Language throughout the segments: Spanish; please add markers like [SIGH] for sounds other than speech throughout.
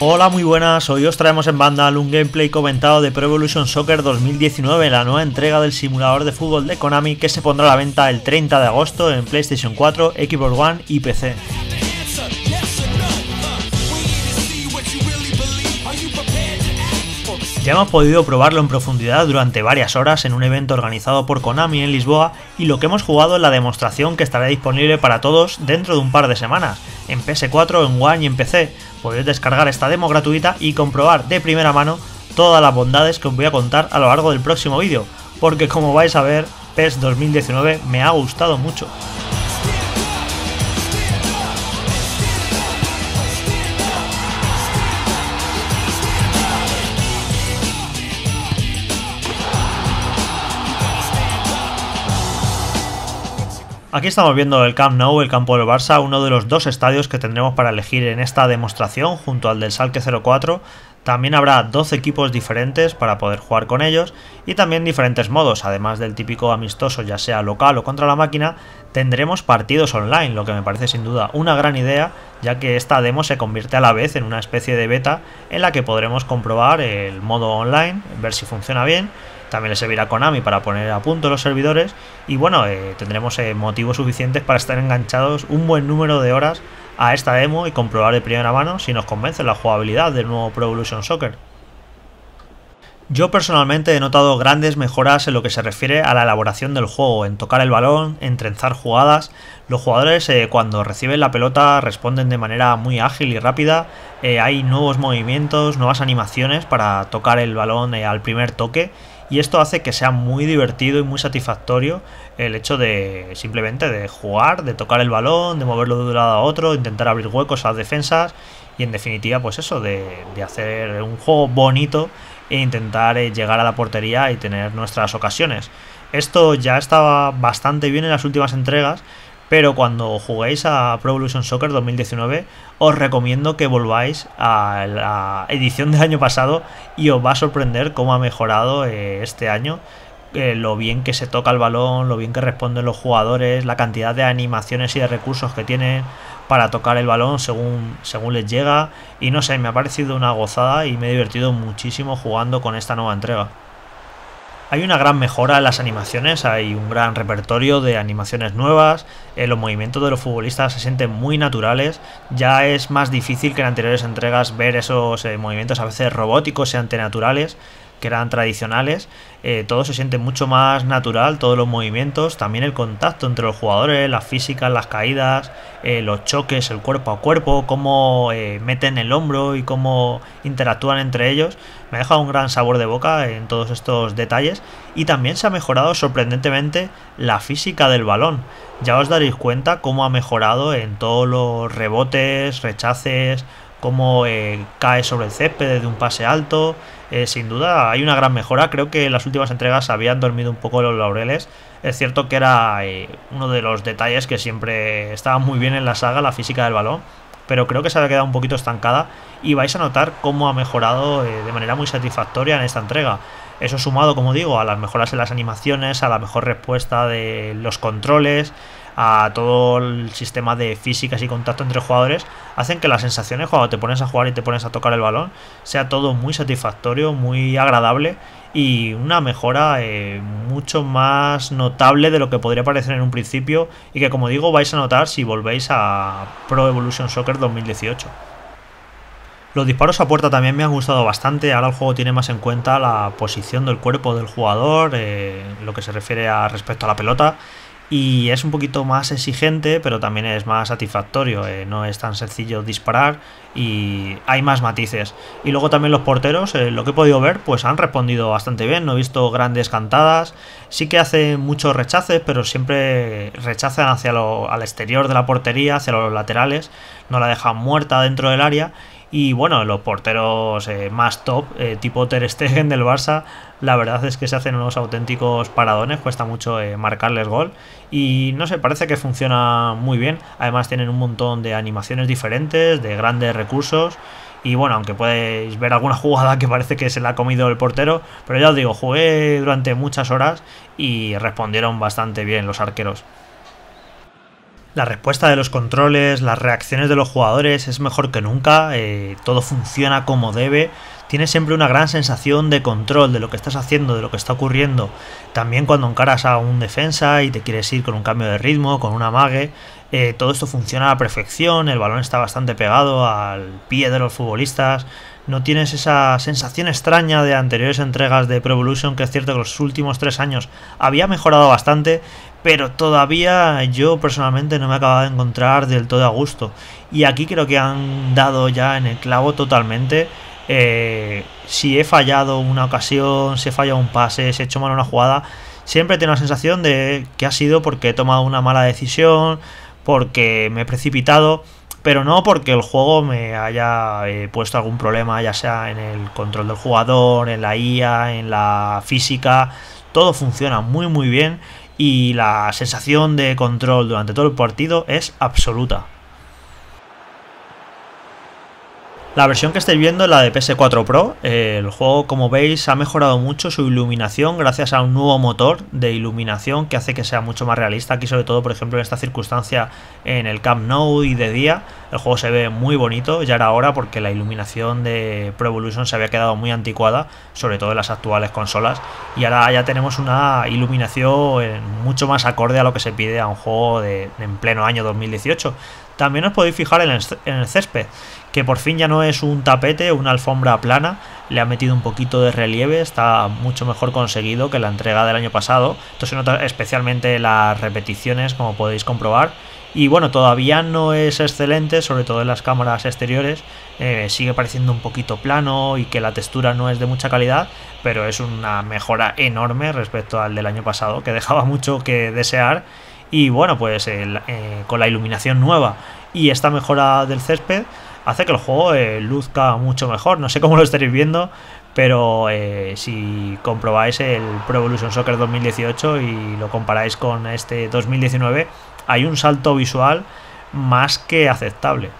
Hola, muy buenas. Hoy os traemos en banda un gameplay comentado de Pro Evolution Soccer 2019, la nueva entrega del simulador de fútbol de Konami que se pondrá a la venta el 30 de agosto en PlayStation 4, Xbox One y PC. Ya hemos podido probarlo en profundidad durante varias horas en un evento organizado por Konami en Lisboa y lo que hemos jugado es la demostración que estará disponible para todos dentro de un par de semanas, en PS4, en One y en PC. Podéis descargar esta demo gratuita y comprobar de primera mano todas las bondades que os voy a contar a lo largo del próximo vídeo, porque como vais a ver, PES 2019 me ha gustado mucho. Aquí estamos viendo el Camp Nou, el campo del Barça, uno de los dos estadios que tendremos para elegir en esta demostración junto al del Salque 04. También habrá 12 equipos diferentes para poder jugar con ellos y también diferentes modos, además del típico amistoso ya sea local o contra la máquina, tendremos partidos online, lo que me parece sin duda una gran idea, ya que esta demo se convierte a la vez en una especie de beta en la que podremos comprobar el modo online, ver si funciona bien también le servirá Konami para poner a punto los servidores y bueno, eh, tendremos eh, motivos suficientes para estar enganchados un buen número de horas a esta demo y comprobar de primera mano si nos convence la jugabilidad del nuevo Pro Evolution Soccer. Yo personalmente he notado grandes mejoras en lo que se refiere a la elaboración del juego, en tocar el balón, en trenzar jugadas. Los jugadores eh, cuando reciben la pelota responden de manera muy ágil y rápida. hay nuevos movimientos, nuevas animaciones para tocar el balón al primer toque y esto hace que sea muy divertido y muy satisfactorio el hecho de simplemente de jugar, de tocar el balón, de moverlo de un lado a otro, intentar abrir huecos a las defensas y en definitiva pues eso, de, hacer un juego bonito e intentar eh, llegar a la portería y tener nuestras ocasiones. Esto ya estaba bastante bien en las últimas entregas, pero cuando juguéis a Pro Evolution Soccer 2019 os recomiendo que volváis a la edición del año pasado y os va a sorprender cómo ha mejorado eh, este año eh, lo bien que se toca el balón, lo bien que responden los jugadores, la cantidad de animaciones y de recursos que tienen para tocar el balón según, según les llega y no sé, me ha parecido una gozada y me he divertido muchísimo jugando con esta nueva entrega. Hay una gran mejora en las animaciones, hay un gran repertorio de animaciones nuevas, eh, los movimientos de los futbolistas se sienten muy naturales, ya es más difícil que en anteriores entregas ver esos eh, movimientos a veces robóticos y antenaturales, que eran tradicionales, eh, todo se siente mucho más natural, todos los movimientos, también el contacto entre los jugadores, las físicas, las caídas, eh, los choques, el cuerpo a cuerpo, cómo eh, meten el hombro y cómo interactúan entre ellos, me ha dejado un gran sabor de boca en todos estos detalles y también se ha mejorado sorprendentemente la física del balón. Ya os daréis cuenta cómo ha mejorado en todos los rebotes, rechaces, cómo cae sobre el césped desde un pase alto, eh, sin duda hay una gran mejora. Creo que las últimas entregas habían dormido un poco los laureles. Es cierto que era eh, uno de los detalles que siempre estaba muy bien en la saga, la física del balón. Pero creo que se había quedado un poquito estancada y vais a notar cómo ha mejorado eh, de manera muy satisfactoria en esta entrega. Eso sumado, como digo, a las mejoras en las animaciones, a la mejor respuesta de los controles, a todo el sistema de físicas y contacto entre jugadores, hacen que las sensaciones cuando te pones a jugar y te pones a tocar el balón sea todo muy satisfactorio, muy agradable y una mejora eh, mucho más notable de lo que podría parecer en un principio y que como digo vais a notar si volvéis a Pro Evolution Soccer 2018. Los disparos a puerta también me han gustado bastante. Ahora el juego tiene más en cuenta la posición del cuerpo del jugador, eh, lo que se refiere a respecto a la pelota y es un poquito más exigente, pero también es más satisfactorio. Eh, no es tan sencillo disparar y hay más matices. Y luego también los porteros, eh, lo que he podido ver, pues han respondido bastante bien. No he visto grandes cantadas. Sí que hacen muchos rechaces, pero siempre rechazan hacia lo, al exterior de la portería, hacia los laterales. No la dejan muerta dentro del área. Y bueno, los porteros eh, más top, eh, tipo Ter Stegen del Barça, la verdad es que se hacen unos auténticos paradones, cuesta mucho eh, marcarles gol. Y no sé, parece que funciona muy bien. Además tienen un montón de animaciones diferentes, de grandes recursos. Y bueno, aunque podéis ver alguna [LAUGHS] jugada que parece que se la ha comido el portero, pero ya os digo, jugué durante muchas horas y respondieron bastante bien los arqueros. La respuesta de los controles, las reacciones de los jugadores es mejor que nunca, eh, todo funciona como debe, tienes siempre una gran sensación de control de lo que estás haciendo, de lo que está ocurriendo. También cuando encaras a un defensa y te quieres ir con un cambio de ritmo, con una mague, eh, todo esto funciona a la perfección, el balón está bastante pegado al pie de los futbolistas, no tienes esa sensación extraña de anteriores entregas de Pro Evolution, que es cierto que los últimos tres años había mejorado bastante, pero todavía yo personalmente no me acabado de encontrar del todo a gusto. Y aquí creo que han dado ya en el clavo totalmente. Eh, si he fallado una ocasión, si he fallado un pase, si he hecho mal una jugada, siempre tengo la sensación de que ha sido porque he tomado una mala decisión, porque me he precipitado pero no porque el juego me haya eh, puesto algún problema, ya sea en el control del jugador, en la IA, en la física, todo funciona muy muy bien y la sensación de control durante todo el partido es absoluta. La versión que estáis viendo es la de PS4 Pro. El juego, como veis, ha mejorado mucho su iluminación gracias a un nuevo motor de iluminación que hace que sea mucho más realista. Aquí, sobre todo, por ejemplo, en esta circunstancia en el Camp Nou y de día, el juego se ve muy bonito. Ya era hora porque la iluminación de Pro Evolution se había quedado muy anticuada, sobre todo en las actuales consolas. Y ahora ya tenemos una iluminación mucho más acorde a lo que se pide a un juego de, en pleno año 2018. También os podéis fijar en el, césped, que por fin ya no es un tapete, una alfombra plana, le ha metido un poquito de relieve, está mucho mejor conseguido que la entrega del año pasado. Esto se nota especialmente las repeticiones, como podéis comprobar. Y bueno, todavía no es excelente, sobre todo en las cámaras exteriores. Eh, sigue pareciendo un poquito plano y que la textura no es de mucha calidad, pero es una mejora enorme respecto al del año pasado, que dejaba mucho que desear y bueno, pues eh, con la iluminación nueva y esta mejora del césped hace que el juego eh, luzca mucho mejor. No sé cómo lo estaréis viendo, pero eh, si comprobáis el Pro Evolution Soccer 2018 y lo comparáis con este 2019, hay un salto visual más que aceptable.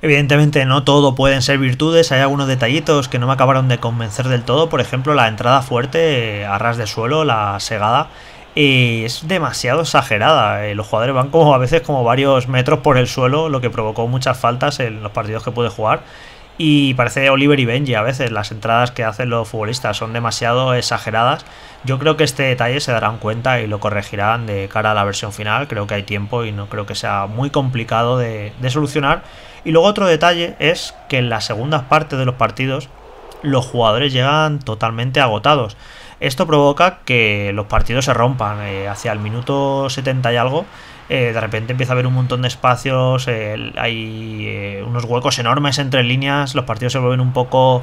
Evidentemente no todo pueden ser virtudes, hay algunos detallitos que no me acabaron de convencer del todo, por ejemplo la entrada fuerte eh, a ras de suelo, la segada, eh, es demasiado exagerada, eh, los jugadores van como a veces como varios metros por el suelo, lo que provocó muchas faltas en los partidos que pude jugar. Y parece Oliver y Benji a veces, las entradas que hacen los futbolistas son demasiado exageradas. Yo creo que este detalle se darán cuenta y lo corregirán de cara a la versión final. Creo que hay tiempo y no creo que sea muy complicado de, de solucionar. Y luego otro detalle es que en las segundas partes de los partidos los jugadores llegan totalmente agotados. Esto provoca que los partidos se rompan. Eh, hacia el minuto 70 y algo, eh, de repente empieza a haber un montón de espacios, hay eh, unos huecos enormes entre líneas, los partidos se vuelven un poco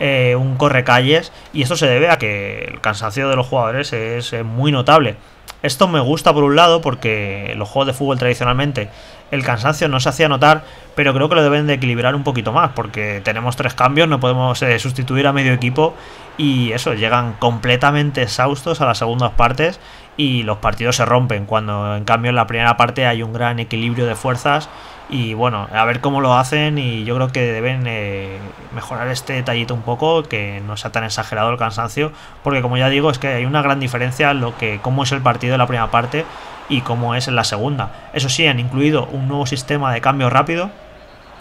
un correcalles y esto se debe a que el cansancio de los jugadores es muy notable. Esto me gusta por un lado porque los juegos de fútbol tradicionalmente el cansancio no se hacía notar, pero creo que lo deben de equilibrar un poquito más porque tenemos tres cambios, no podemos eh, sustituir a medio equipo y eso, llegan completamente exhaustos a las segundas partes y los partidos se rompen cuando en cambio en la primera parte hay un gran equilibrio de fuerzas y bueno, a ver cómo lo hacen y yo creo que deben eh, mejorar este detallito un poco, que no sea tan exagerado el cansancio, porque como ya digo, es que hay una gran diferencia en lo que cómo es el partido en la primera parte y cómo es en la segunda. Eso sí, han incluido un nuevo sistema de cambio rápido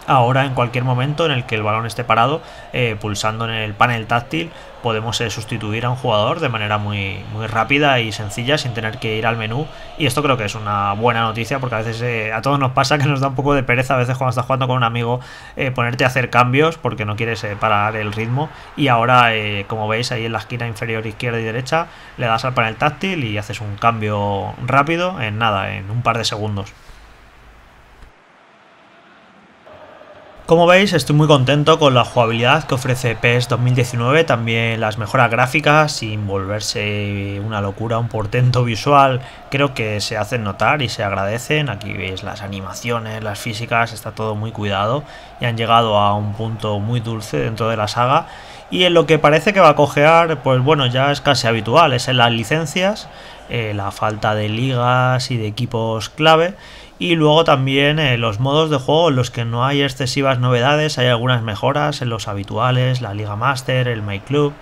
Ahora en cualquier momento en el que el balón esté parado, eh, pulsando en el panel táctil, podemos eh, sustituir a un jugador de manera muy, muy rápida y sencilla sin tener que ir al menú. Y esto creo que es una buena noticia porque a veces eh, a todos nos pasa que nos da un poco de pereza a veces cuando estás jugando con un amigo ponerte a hacer cambios porque no quieres parar el ritmo. Y ahora, como veis ahí en la esquina inferior izquierda y derecha, le das al panel táctil y haces un cambio rápido en nada, en un par de segundos. Como veis estoy muy contento con la jugabilidad que ofrece PES 2019, también las mejoras gráficas sin volverse una locura, un portento visual, creo que se hacen notar y se agradecen, aquí veis las animaciones, las físicas, está todo muy cuidado y han llegado a un punto muy dulce dentro de la saga. Y en lo que parece que va a cojear, pues bueno, ya es casi habitual, es en las licencias, eh, la falta de ligas y de equipos clave y luego también eh, los modos de juego en los que no hay excesivas novedades, hay algunas mejoras en los habituales, la Liga Master, el My Club.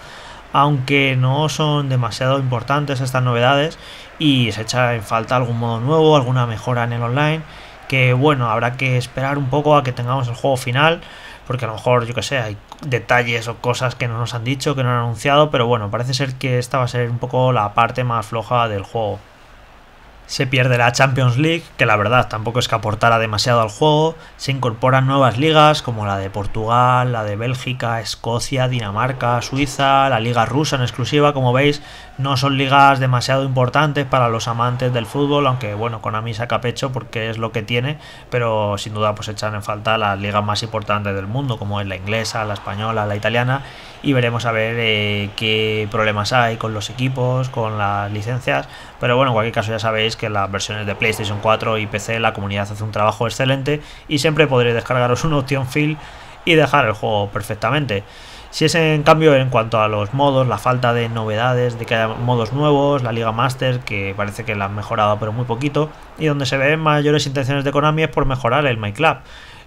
aunque no son demasiado importantes estas novedades y se echa en falta algún modo nuevo, alguna mejora en el online, que bueno, habrá que esperar un poco a que tengamos el juego final, porque a lo mejor, yo que sé, hay detalles o cosas que no nos han dicho, que no han anunciado, pero bueno, parece ser que esta va a ser un poco la parte más floja del juego se pierde la Champions League, que la verdad tampoco es que aportara demasiado al juego, se incorporan nuevas ligas como la de Portugal, la de Bélgica, Escocia, Dinamarca, Suiza, la liga rusa en exclusiva, como veis, no son ligas demasiado importantes para los amantes del fútbol, aunque bueno, Konami saca pecho porque es lo que tiene, pero sin duda pues echan en falta las ligas más importantes del mundo, como es la inglesa, la española, la italiana, y veremos a ver eh, qué problemas hay con los equipos, con las licencias, pero bueno, en cualquier caso ya sabéis que las versiones de PlayStation 4 y PC la comunidad hace un trabajo excelente y siempre podréis descargaros un Option Fill y dejar el juego perfectamente. Si es en cambio en cuanto a los modos, la falta de novedades, de que haya modos nuevos, la Liga Master, que parece que la han mejorado pero muy poquito, y donde se ven mayores intenciones de Konami es por mejorar el MyClub.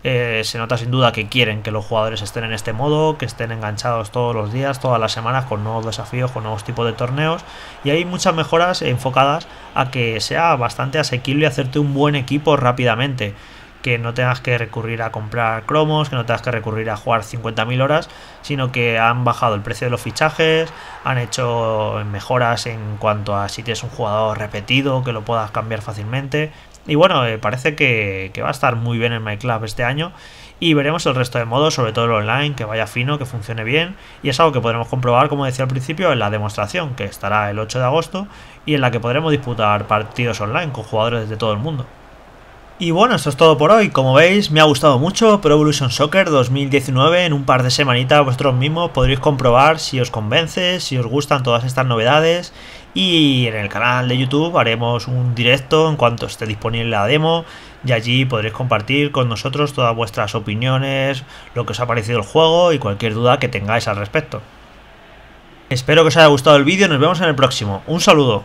Eh, se nota sin duda que quieren que los jugadores estén en este modo, que estén enganchados todos los días, todas las semanas con nuevos desafíos, con nuevos tipos de torneos y hay muchas mejoras enfocadas a que sea bastante asequible hacerte un buen equipo rápidamente que no tengas que recurrir a comprar cromos, que no tengas que recurrir a jugar 50.000 horas, sino que han bajado el precio de los fichajes, han hecho mejoras en cuanto a si tienes un jugador repetido, que lo puedas cambiar fácilmente. Y bueno, eh, parece que, va a estar muy bien en MyClub este año. Y veremos el resto de modos, sobre todo el online, que vaya fino, que funcione bien. Y es algo que podremos comprobar, como decía al principio, en la demostración, que estará el 8 de agosto, y en la que podremos disputar partidos online con jugadores de todo el mundo. Y bueno, esto es todo por hoy. Como veis, me ha gustado mucho Pro Evolution Soccer 2019. En un par de semanitas vosotros mismos podréis comprobar si os convence, si os gustan todas estas novedades. Y en el canal de YouTube haremos un directo en cuanto esté disponible la demo. Y allí podréis compartir con nosotros todas vuestras opiniones, lo que os ha parecido el juego y cualquier duda que tengáis al respecto. Espero que os haya gustado el vídeo, nos vemos en el próximo. Un saludo.